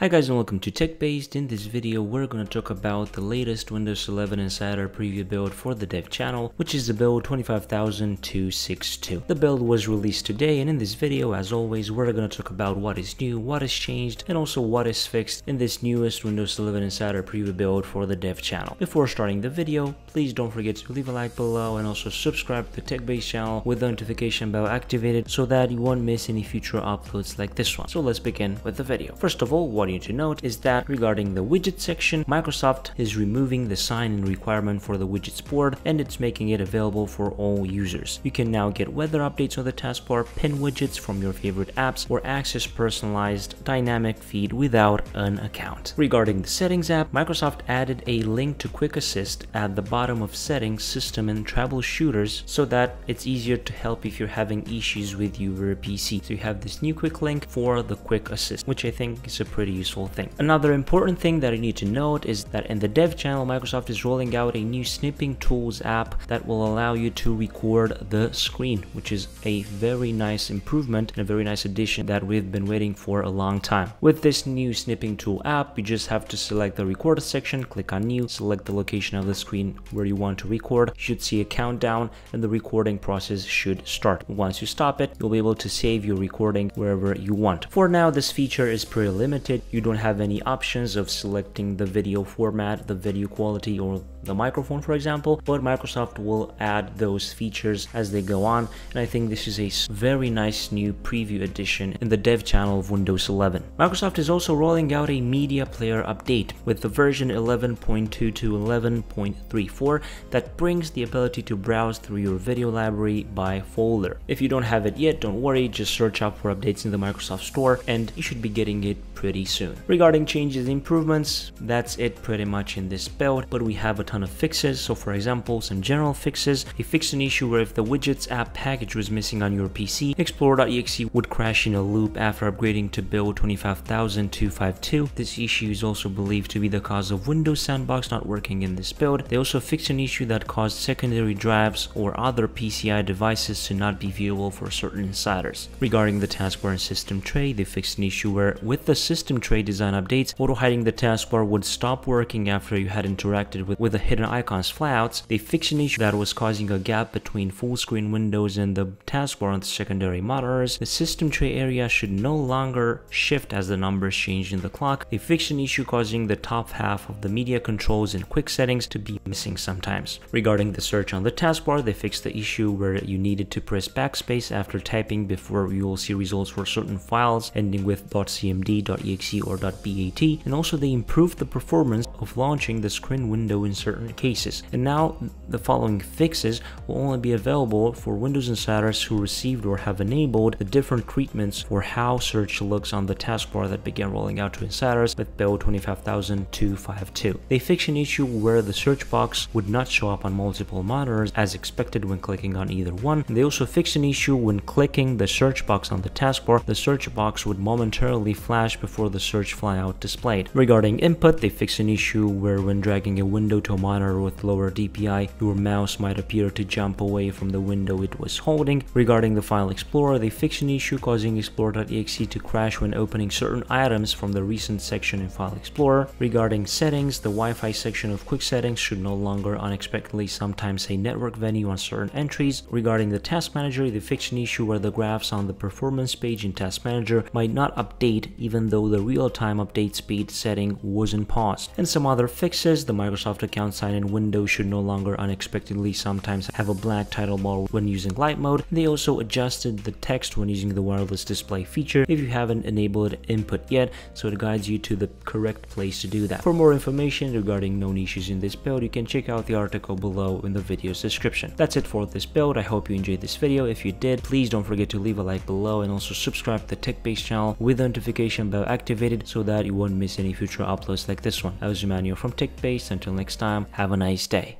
Hi guys and welcome to TechBased. In this video we're to talk about the latest Windows 11 Insider preview build for the dev channel, which is the build 25262. The build was released today and in this video as always we're to talk about what is new, what has changed, and also what is fixed in this newest Windows 11 Insider preview build for the dev channel. Before starting the video, please don't forget to leave a like below and also subscribe to the TechBased channel with the notification bell activated so that you won't miss any future uploads like this one. So let's begin with the video. First of all, what you to note is that regarding the widget section, Microsoft is removing the sign-in requirement for the widgets board and it's making it available for all users. You can now get weather updates on the taskbar, pin widgets from your favorite apps, or access personalized dynamic feed without an account. Regarding the settings app, Microsoft added a link to Quick Assist at the bottom of settings, system, and troubleshooters so that it's easier to help if you're having issues with your PC. So you have this new quick link for the Quick Assist, which I think is a pretty useful thing. Another important thing that you need to note is that in the dev channel, Microsoft is rolling out a new snipping tools app that will allow you to record the screen, which is a very nice improvement and a very nice addition that we've been waiting for a long time. With this new snipping tool app, you just have to select the record section, click on new, select the location of the screen where you want to record. You should see a countdown and the recording process should start. Once you stop it, you'll be able to save your recording wherever you want. For now, this feature is pretty limited. You don't have any options of selecting the video format, the video quality, or the microphone, for example, but Microsoft will add those features as they go on. And I think this is a very nice new preview edition in the dev channel of Windows 11. Microsoft is also rolling out a media player update with the version 11.2 to 11.34 that brings the ability to browse through your video library by folder. If you don't have it yet, don't worry, just search up for updates in the Microsoft Store and you should be getting it pretty soon. Regarding changes and improvements, that's it pretty much in this build, but we have a ton of fixes. So for example, some general fixes. He fixed an issue where if the widgets app package was missing on your PC, Explorer.exe would crash in a loop after upgrading to build 25252. This issue is also believed to be the cause of Windows Sandbox not working in this build. They also fixed an issue that caused secondary drives or other PCI devices to not be viewable for certain insiders. Regarding the taskbar and system tray, they fixed an issue where with the system tray design updates, auto hiding the taskbar would stop working after you had interacted with, with the hidden icons flyouts. They fixed an issue that was causing a gap between full screen windows and the taskbar on the secondary monitors. The system tray area should no longer shift as the numbers change in the clock. They fixed an issue causing the top half of the media controls and quick settings to be missing sometimes. Regarding the search on the taskbar, they fixed the issue where you needed to press backspace after typing before you will see results for certain files ending with .cmd, .exe, or .bat, and also they improved the performance of launching the screen window in certain cases. And now the following fixes will only be available for Windows Insiders who received or have enabled the different treatments for how search looks on the taskbar that began rolling out to insiders with build 25252. They fixed an issue where the search box would not show up on multiple monitors as expected when clicking on either one. They also fixed an issue when clicking the search box on the taskbar, the search box would momentarily flash before the search flyout displayed. Regarding input, they fixed an issue where when dragging a window to a monitor with lower DPI, your mouse might appear to jump away from the window it was holding. Regarding the File Explorer, they fixed an issue causing Explorer.exe to crash when opening certain items from the recent section in File Explorer. Regarding settings, the Wi-Fi section of quick settings should no longer unexpectedly sometimes say network venue on certain entries. Regarding the Task Manager, they fixed an issue where the graphs on the performance page in Task Manager might not update even though the real-time update speed setting wasn't paused. And some other fixes, the Microsoft account sign-in window should no longer unexpectedly sometimes have a black title bar when using light mode. They also adjusted the text when using the wireless display feature if you haven't enabled input yet, so it guides you to the correct place to do that. For more information regarding known issues in this build, you can check out the article below in the video's description. That's it for this build. I hope you enjoyed this video. If you did, please don't forget to leave a like below and also subscribe to the TechBased channel with the notification bell activated so that you won't miss any future uploads like this one. I was Emmanuel from TechBased. Until next time, have a nice day.